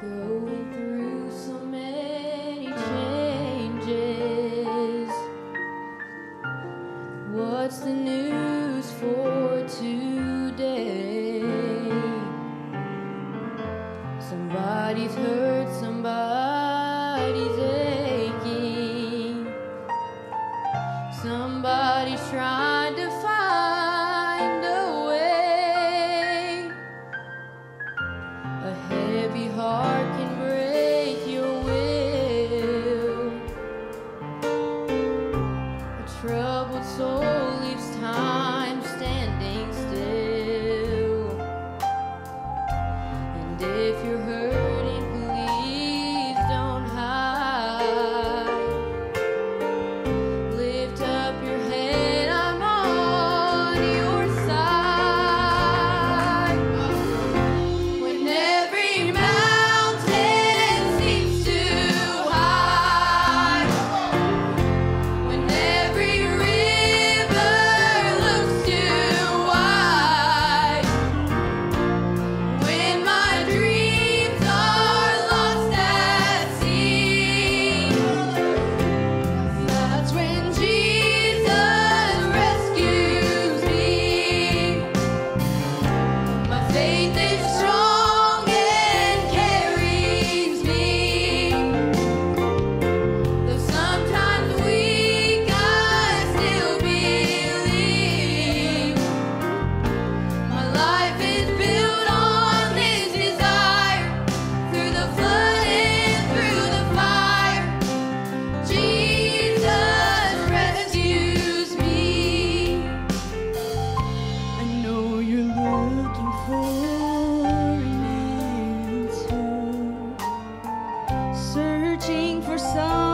Going through so many changes. What's the news for today? Somebody's hurt, somebody's aching. Somebody's trying to find searching for some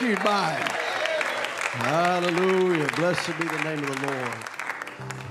rescued by. Hallelujah. Blessed be the name of the Lord.